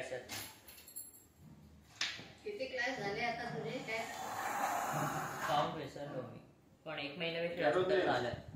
डायसेट class झाले आता तुझे काय मी पण एक महिना व्यतिरिक्त